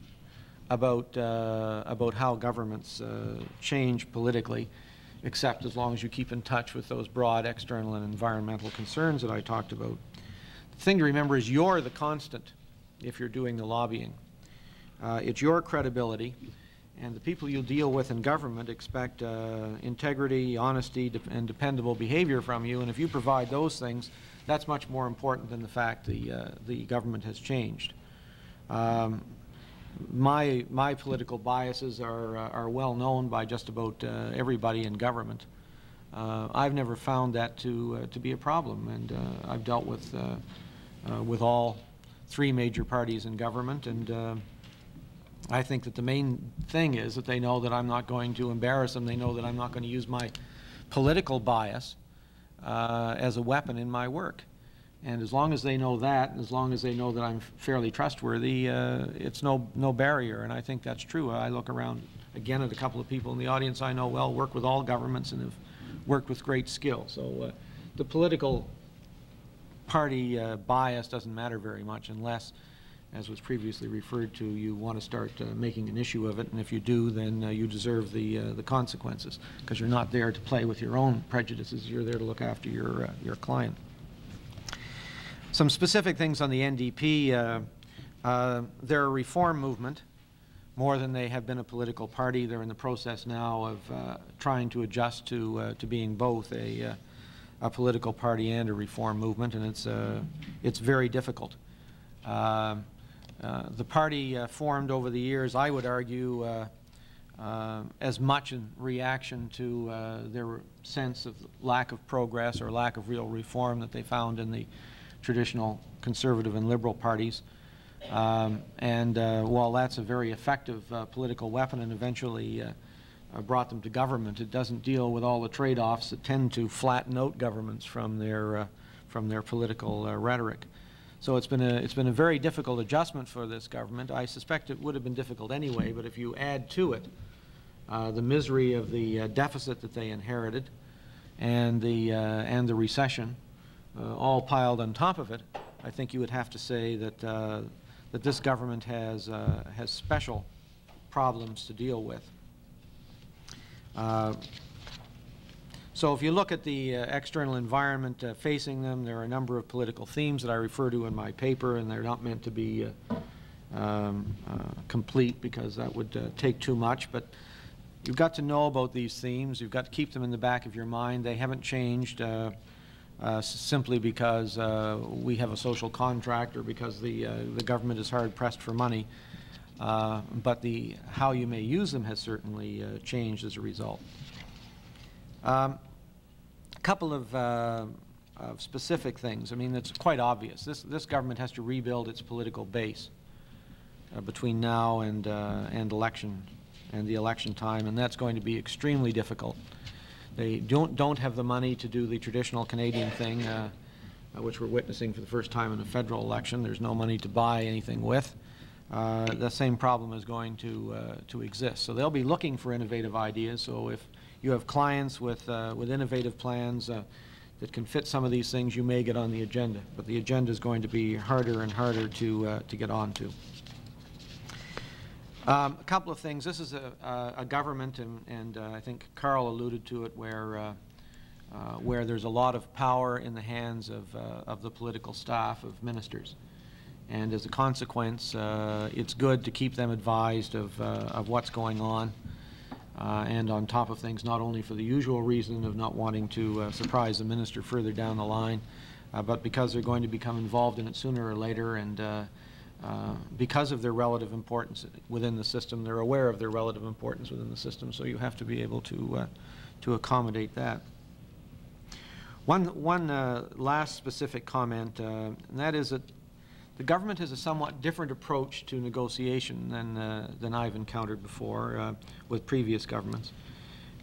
about, uh, about how governments uh, change politically, except as long as you keep in touch with those broad external and environmental concerns that I talked about. The thing to remember is you're the constant if you're doing the lobbying. Uh, it's your credibility, and the people you deal with in government expect uh, integrity, honesty, de and dependable behavior from you, and if you provide those things, that's much more important than the fact the, uh, the government has changed. Um, my, my political biases are, uh, are well known by just about uh, everybody in government. Uh, I've never found that to, to be a problem, and I've dealt with, with all three major parties in government, and uh, I think that the main thing is that they know that I'm not going to embarrass them. They know that I'm not going to use my political bias uh, as a weapon in my work. And as long as they know that, and as long as they know that I'm fairly trustworthy, uh, it's no, no barrier, and I think that's true. I look around, again, at a couple of people in the audience I know well, work with all governments, and have worked with great skill. So uh, the political party uh, bias doesn't matter very much unless, as was previously referred to, you want to start uh, making an issue of it, and if you do, then uh, you deserve the, uh, the consequences, because you're not there to play with your own prejudices, you're there to look after your, uh, your client. Some specific things on the NDP, uh, they're a reform movement, more than they have been a political party. They're in the process now of trying to adjust to, to being both a, a political party and a reform movement, and it's, uh, it's very difficult. Um, uh, The party uh, formed over the years, I would argue, uh, uh, as much in reaction to uh, their sense of lack of progress or lack of real reform that they found in the traditional conservative and liberal parties. Um, And uh, while that's a very effective uh, political weapon and eventually uh, brought them to government, it doesn't deal with all the trade-offs that tend to flatten out governments from their, uh, from their political uh, rhetoric. So it's been a, it's been a very difficult adjustment for this government. I suspect it would have been difficult anyway, but if you add to it uh, the misery of the uh, deficit that they inherited and the, uh, and the recession, all piled on top of it, I think you would have to say that, that this government has, has special problems to deal with. Uh, So if you look at the uh, external environment uh, facing them, there are a number of political themes that I refer to in my paper, and they're not meant to be uh, um, uh, complete because that would take too much, but you've got to know about these themes. You've got to keep them in the back of your mind. They haven't changed simply because we have a social contract or because the, the government is hard-pressed for money. Uh, But the, how you may use them has certainly uh, changed as a result. Um, A Couple of, uh, of specific things. I mean, it's quite obvious. This, this government has to rebuild its political base uh, between now and, uh, and election, and the election time, and that's going to be extremely difficult. They don't, don't have the money to do the traditional Canadian thing, uh, which we're witnessing for the first time in a federal election. There's no money to buy anything with. Uh, The same problem is going to, uh, to exist. So they'll be looking for innovative ideas. So if you have clients with, uh, with innovative plans uh, that can fit some of these things, you may get on the agenda. But the agenda is going to be harder and harder to, uh, to get onto. Um, A couple of things. This is a, a- government, and, and I think Karl alluded to it, where, uh, where there's a lot of power in the hands of, uh, of the political staff, of ministers. And as a consequence, uh, it's good to keep them advised of, uh, of what's going on, uh, and on top of things, not only for the usual reason of not wanting to uh, surprise the minister further down the line, uh, but because they're going to become involved in it sooner or later, and uh, because of their relative importance within the system, they're aware of their relative importance within the system, so you have to be able to, uh, to accommodate that. One, one uh, last specific comment, and that is that the government has a somewhat different approach to negotiation than, uh, than I've encountered before uh, with previous governments.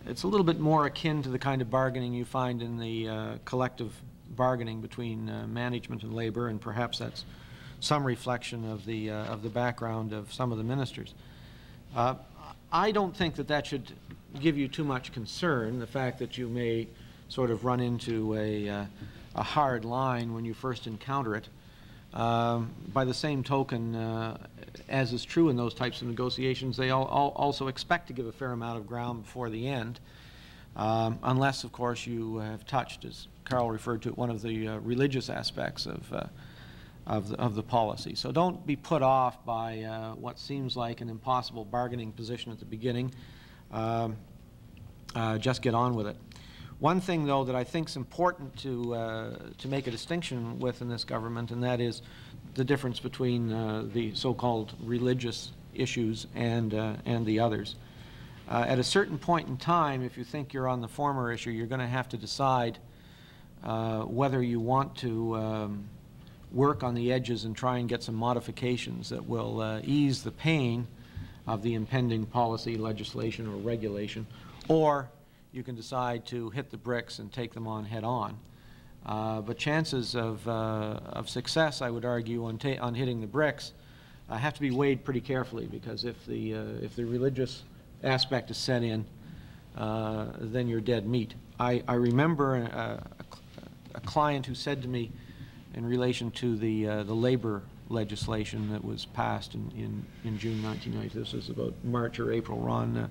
It's a little bit more akin to the kind of bargaining you find in the uh, collective bargaining between uh, management and labor, and perhaps that's some reflection of the, uh, of the background of some of the ministers. Uh, I don't think that that should give you too much concern, the fact that you may sort of run into a, a hard line when you first encounter it. Um, By the same token, uh, as is true in those types of negotiations, they al- al- also expect to give a fair amount of ground before the end, um, unless, of course, you have touched, as Karl referred to one of the uh, religious aspects of, uh, of the, of the policy. So don't be put off by uh, what seems like an impossible bargaining position at the beginning. Um, uh, Just get on with it. One thing, though, that I think is important to, uh, to make a distinction with in this government, and that is the difference between uh, the so-called religious issues and, uh, and the others. Uh, At a certain point in time, if you think you're on the former issue, you're going to have to decide uh, whether you want to um, work on the edges and try and get some modifications that will uh, ease the pain of the impending policy, legislation, or regulation, or you can decide to hit the bricks and take them on head-on. Uh, But chances of, uh, of success, I would argue, on on hitting the bricks, uh, have to be weighed pretty carefully, because if the, uh, if the religious aspect is set in, uh, then you're dead meat. I, I remember a, a a client who said to me in relation to the, uh, the labor legislation that was passed in, in, in June 1990, this was about March or April, Ron, uh,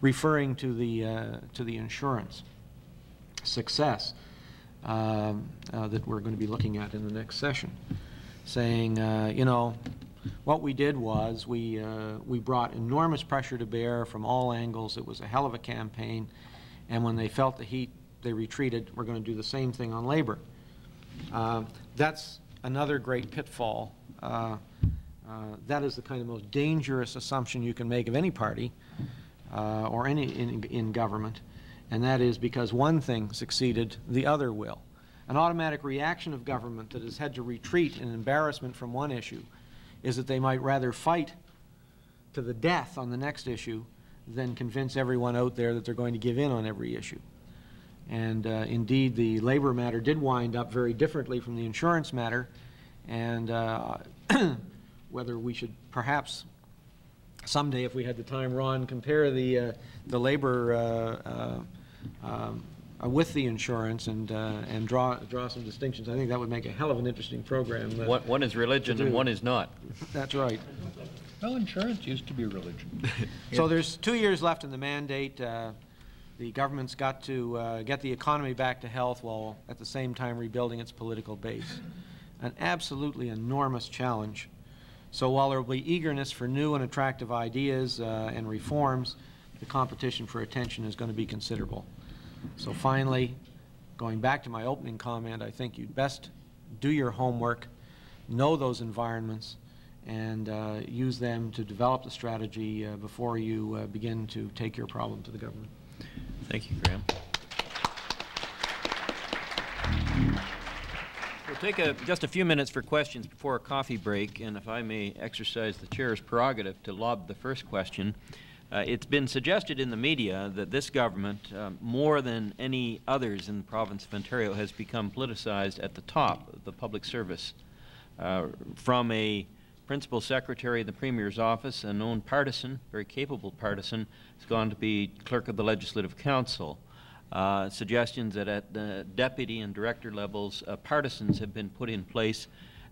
referring to the, uh, to the insurance success um, uh, that we're going to be looking at in the next session, saying, uh, you know, what we did was we, uh, we brought enormous pressure to bear from all angles. It was a hell of a campaign. And when they felt the heat, they retreated. We're going to do the same thing on labor. Uh, That's another great pitfall. Uh, uh, That is the kind of most dangerous assumption you can make of any party uh, or any in, in government, and that is because one thing succeeded, the other will. An automatic reaction of government that has had to retreat in embarrassment from one issue is that they might rather fight to the death on the next issue than convince everyone out there that they're going to give in on every issue. And uh, indeed, the labor matter did wind up very differently from the insurance matter, and uh, whether we should perhaps someday, if we had the time, Ron, compare the, uh, the labor uh, uh, um, uh, with the insurance and, uh, and draw, draw some distinctions. I think that would make a hell of an interesting program. uh, One one is religion and one is not. That's right. Well, insurance used to be religion. So there's two years left in the mandate. The government's got to uh, get the economy back to health while at the same time rebuilding its political base. An absolutely enormous challenge. So while there will be eagerness for new and attractive ideas uh, and reforms, the competition for attention is going to be considerable. So finally, going back to my opening comment, I think you'd best do your homework, know those environments, and uh, use them to develop the strategy uh, before you uh, begin to take your problem to the government. Thank you, Graham. We'll take a, just a few minutes for questions before a coffee break, and if I may exercise the chair's prerogative to lob the first question. Uh, It's been suggested in the media that this government, um, more than any others in the province of Ontario, has become politicized at the top of the public service. Uh, From a principal secretary of the Premier's office, a known partisan, very capable partisan, has gone to be clerk of the Legislative Council. Uh, Suggestions that at the deputy and director levels, uh, partisans have been put in place.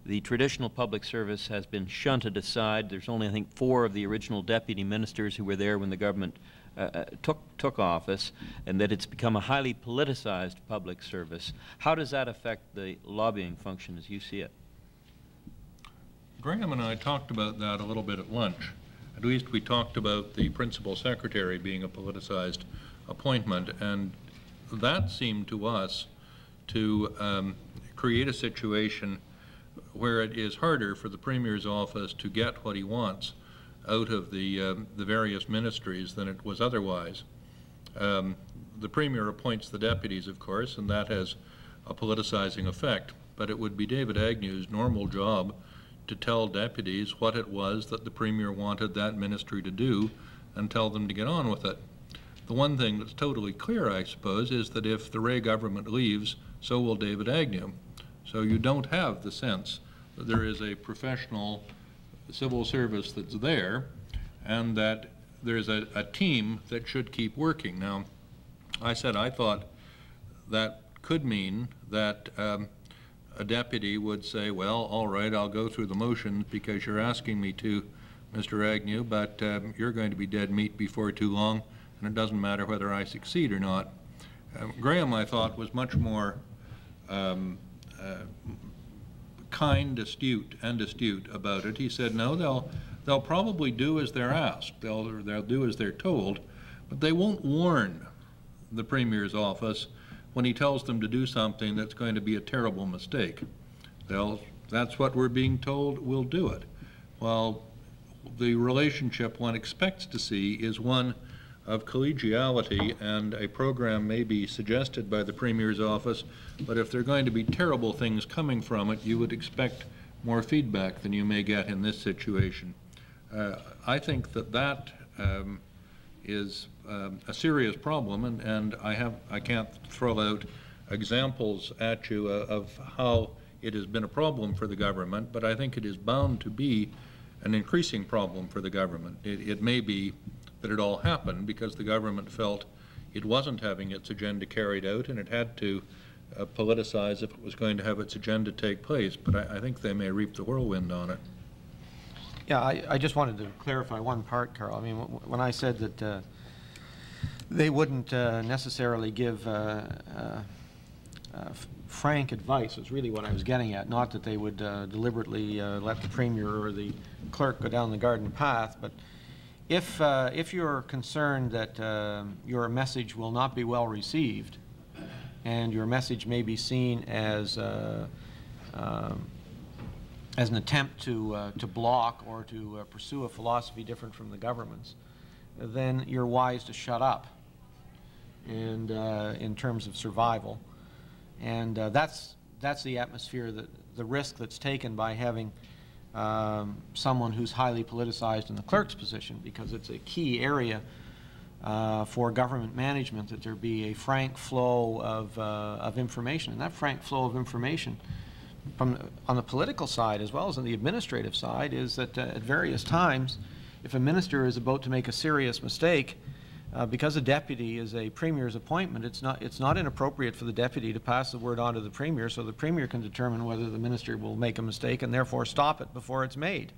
The traditional public service has been shunted aside. There's only, I think, four of the original deputy ministers who were there when the government uh, uh, took, took office, and that it's become a highly politicized public service. How does that affect the lobbying function as you see it? Graham and I talked about that a little bit at lunch. At least we talked about the principal secretary being a politicized appointment, and that seemed to us to um, create a situation where it is harder for the Premier's office to get what he wants out of the, um, the various ministries than it was otherwise. Um, The Premier appoints the deputies, of course, and that has a politicizing effect, but it would be David Agnew's normal job to tell deputies what it was that the Premier wanted that ministry to do and tell them to get on with it. The one thing that's totally clear, I suppose, is that if the Rae government leaves, so will David Agnew. So you don't have the sense that there is a professional civil service that's there and that there's a, a team that should keep working. Now, I said I thought that could mean that um, a deputy would say, well, all right, I'll go through the motions because you're asking me to, Mr. Agnew, but um, you're going to be dead meat before too long, and it doesn't matter whether I succeed or not. Um, Graham, I thought, was much more um, uh, kind, astute, and astute about it. He said, no, they'll, they'll probably do as they're asked. They'll, they'll do as they're told, but they won't warn the Premier's office when he tells them to do something that's going to be a terrible mistake. They'll, that's what we're being told, we'll do it. Well, the relationship one expects to see is one of collegiality, and a program may be suggested by the Premier's office, but if there are going to be terrible things coming from it, you would expect more feedback than you may get in this situation. Uh, I think that that um, is um, a serious problem, and, and I have I can't throw out examples at you uh, of how it has been a problem for the government, but I think it is bound to be an increasing problem for the government. It, it may be that it all happened because the government felt it wasn't having its agenda carried out and it had to uh, politicize if it was going to have its agenda take place. But I, I think they may reap the whirlwind on it. Yeah, I, I just wanted to clarify one part, Karl. I mean, wh- when I said that uh, they wouldn't uh, necessarily give uh, uh, uh, frank advice, was really what I was getting at. Not that they would deliberately let the Premier or the clerk go down the garden path, but if, if you're concerned that your message will not be well received, and your message may be seen as um, as an attempt to, uh, to block or to uh, pursue a philosophy different from the government's, then you're wise to shut up and, uh, in terms of survival. And uh, that's, that's the atmosphere, that, the risk that's taken by having um, someone who's highly politicized in the clerk's position, because it's a key area uh, for government management that there be a frank flow of, uh, of information. And that frank flow of information from, on the political side as well as on the administrative side is that uh, at various times, if a minister is about to make a serious mistake, uh, because a deputy is a premier's appointment, it's not, it's not inappropriate for the deputy to pass the word on to the premier so the premier can determine whether the minister will make a mistake and therefore stop it before it's made.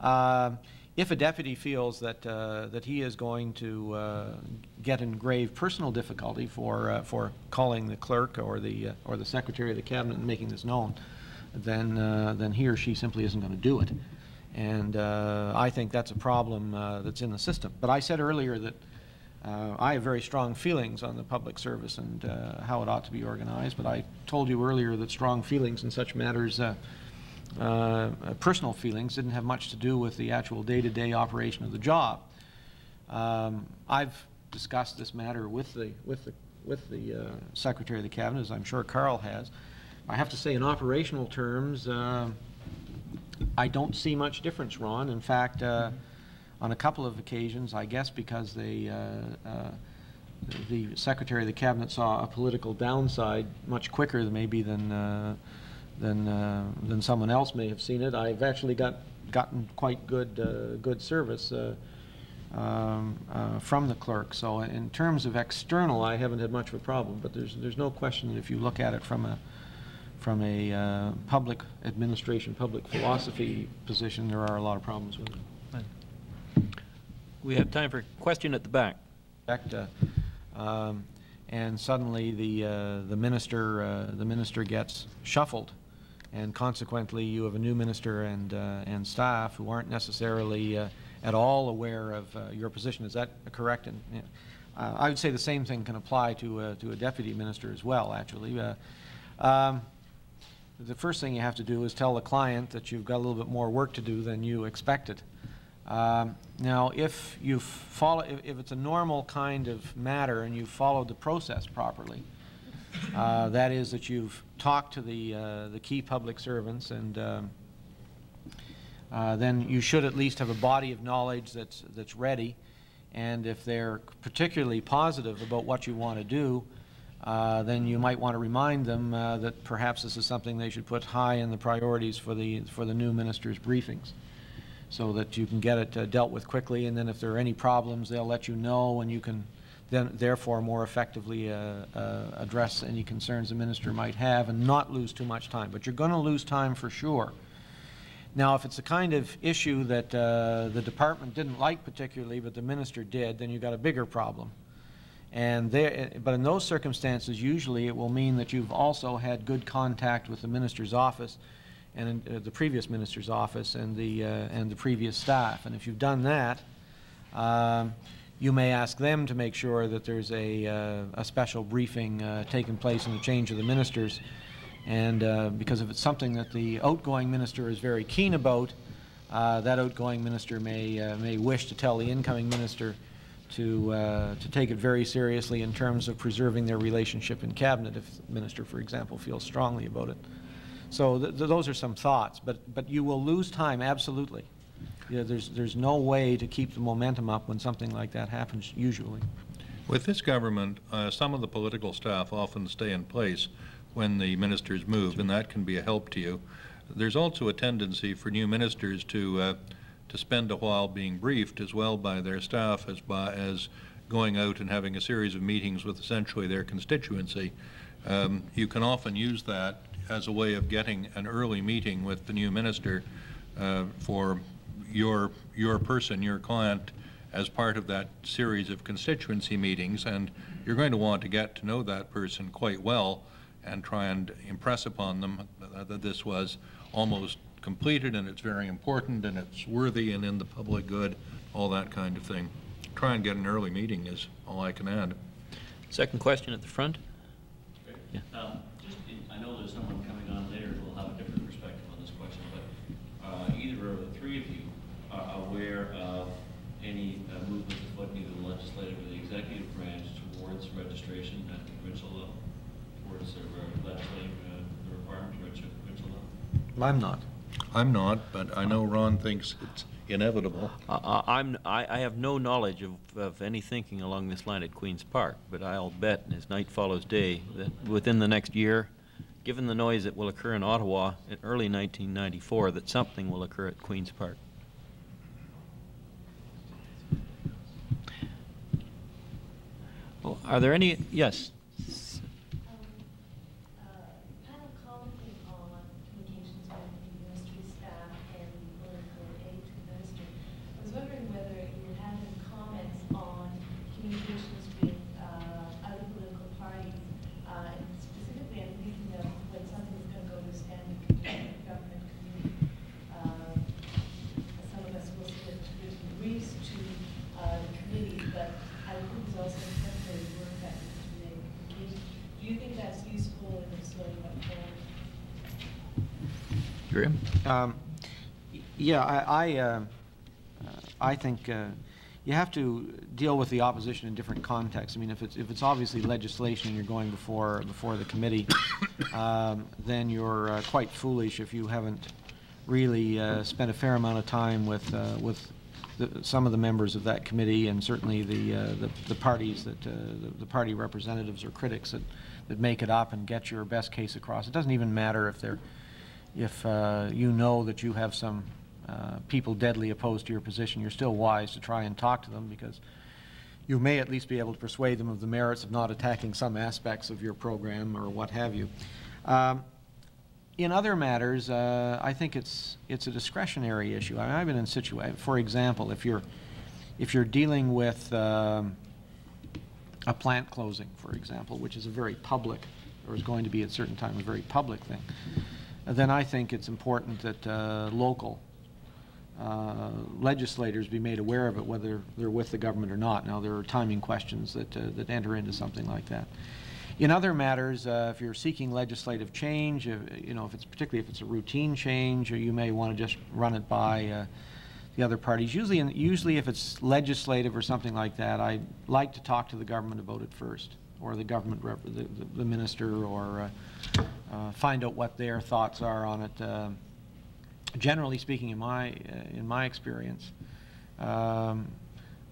Uh, if a deputy feels that, uh, that he is going to uh, get in grave personal difficulty for, uh, for calling the clerk or the, uh, or the secretary of the cabinet and making this known, then, uh, then he or she simply isn't going to do it. And uh, I think that's a problem that's in the system. But I said earlier that I have very strong feelings on the public service and how it ought to be organized, but I told you earlier that strong feelings in such matters uh, uh, personal feelings didn't have much to do with the actual day-to-day operation of the job. Um, I've discussed this matter with the with the with the uh, Secretary of the Cabinet, as I'm sure Karl has. I have to say, in operational terms, uh, I don't see much difference, Ron. In fact, uh, on a couple of occasions, I guess because they. Uh, the Secretary of the Cabinet saw a political downside much quicker, maybe than than, uh, than someone else may have seen it. I've actually got, gotten quite good, uh, good service uh, um, uh, from the clerk. So in terms of external, I haven't had much of a problem, but there's, there's no question that if you look at it from a, from a uh, public administration, public philosophy position, there are a lot of problems with it. We have time for a question at the back. fact, uh, um, and suddenly the, uh, the minister, uh, the minister gets shuffled. And consequently, you have a new minister and, uh, and staff who aren't necessarily uh, at all aware of uh, your position. Is that correct? And, I would say the same thing can apply to, to a deputy minister as well, actually. Um, the first thing you have to do is tell the client that you've got a little bit more work to do than you expected. Um, Now, if you follow, if if it's a normal kind of matter and you've followed the process properly, uh, that is that you've talked to the, uh, the key public servants and um, uh, then you should at least have a body of knowledge that's, that's ready. And if they're particularly positive about what you want to do, uh, then you might want to remind them uh, that perhaps this is something they should put high in the priorities for the, for the new minister's briefings, so that you can get it uh, dealt with quickly, and then if there are any problems, they'll let you know, and you can then therefore more effectively uh, uh, address any concerns the minister might have and not lose too much time. But you're going to lose time for sure. Now, if it's a kind of issue that uh, the department didn't like particularly, but the minister did, then you've got a bigger problem. And there, but in those circumstances, usually it will mean that you've also had good contact with the minister's office and uh, the previous minister's office and the, uh, and the previous staff. And if you've done that, um, you may ask them to make sure that there's a, uh, a special briefing uh, taking place in the change of the ministers. And uh, because if it's something that the outgoing minister is very keen about, uh, that outgoing minister may, uh, may wish to tell the incoming minister to, uh, to take it very seriously in terms of preserving their relationship in cabinet if the minister, for example, feels strongly about it. So th- th- those are some thoughts, but, but you will lose time, absolutely. There's, there's no way to keep the momentum up when something like that happens, usually. With this government, uh, some of the political staff often stay in place when the ministers move, and that can be a help to you. There's also a tendency for new ministers to, uh, to spend a while being briefed as well by their staff as by, as going out and having a series of meetings with essentially their constituency. Um, You can often use that as a way of getting an early meeting with the new minister uh, for your, your person, your client, as part of that series of constituency meetings, and you're going to want to get to know that person quite well and try and impress upon them that- that this was almost completed and it's very important and it's worthy and in the public good, all that kind of thing. Try and get an early meeting is all I can add. Second question at the front? Yeah. Um, Just, in- I know there's someone coming on later who will have a different perspective on this question, but uh, either of the three of you are aware of any uh, movement afoot, either the legislative or the executive branch towards registration at the provincial level, towards the re- legislating uh, the requirement to register at the provincial level? I'm not. I'm not, but I know Ron thinks it's inevitable. I- I- I'm, I, I have no knowledge of, of any thinking along this line at Queen's Park, but I'll bet as night follows day that within the next year, given the noise that will occur in Ottawa in early 1994, that something will occur at Queen's Park. Well, Are there any, yes? Panel commenting on communications with the ministry staff and political aid to the minister. I was wondering whether you had any comments on communications with uh, other political parties. Uh, and Specifically, I'm thinking of when something's going to go to a standing committee, government committee. Uh, Some of us will submit written briefs to uh, the committee, but I think there's also temporary work that needs to be made. Do you think that's useful in a slowing up form? Graham? Um, Yeah, I, I, uh, I think uh, you have to deal with the opposition in different contexts. I mean, if it's, if it's obviously legislation and you're going before, before the committee, um, then you're uh, quite foolish if you haven't really uh, spent a fair amount of time with, uh, with the- some of the members of that committee and certainly the, uh, the- the parties that, uh, the- the party representatives or critics that, that make it up and get your best case across. It doesn't even matter if they're if uh, you know that you have some uh, people deadly opposed to your position, you're still wise to try and talk to them because you may at least be able to persuade them of the merits of not attacking some aspects of your program or what have you. Um, in other matters, uh, I think it's it's a discretionary issue. I mean, I've been in situa- for example, if you're if you're dealing with um, a plant closing, for example, which is a very public, or is going to be at certain time a very public thing, then I think it's important that uh, local uh, legislators be made aware of it, whether they're with the government or not. Now, there are timing questions that, uh, that enter into something like that. In other matters, uh, if you're seeking legislative change, uh, you know, if it's particularly if it's a routine change, or you may want to just run it by the other parties. Usually, in, usually if it's legislative or something like that, I like to talk to the government about it first, or the government the, the, minister, or uh, uh, find out what their thoughts are on it. Um generally speaking, in my uh, in my experience, um,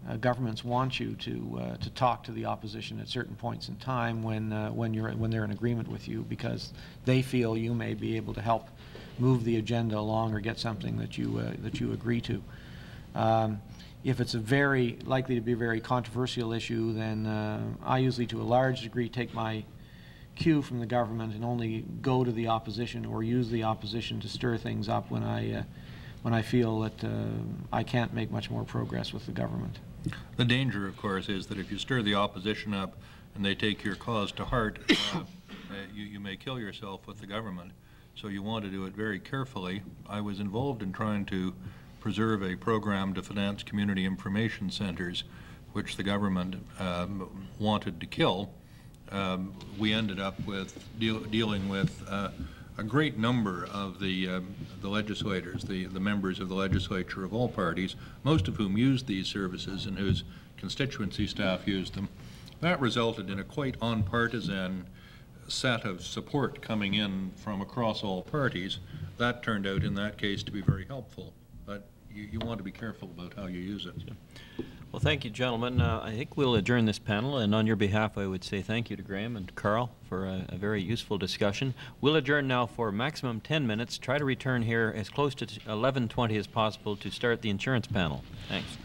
uh, governments want you to uh, to talk to the opposition at certain points in time when uh, when you're when they're in agreement with you because they feel you may be able to help move the agenda along or get something that you uh, that you agree to. Um, if it's a very likely to be a very controversial issue, then uh, I usually, to a large degree, take my cue from the government and only go to the opposition or use the opposition to stir things up when I, uh, when I feel that uh, I can't make much more progress with the government. The danger, of course, is that if you stir the opposition up and they take your cause to heart, uh, uh, you, you may kill yourself with the government. So you want to do it very carefully. I was involved in trying to preserve a program to finance community information centers, which the government um, wanted to kill. Um, we ended up with deal, dealing with uh, a great number of the, um, the legislators, the, the members of the legislature of all parties, most of whom used these services and whose constituency staff used them. That resulted in a quite nonpartisan set of support coming in from across all parties. That turned out in that case to be very helpful, you, you want to be careful about how you use it. Well, thank you, gentlemen. Uh, I think we'll adjourn this panel, and on your behalf, I would say thank you to Graham and Karl for a, a very useful discussion. We'll adjourn now for maximum 10 minutes. Try to return here as close to 11:20 as possible to start the insurance panel. Thanks.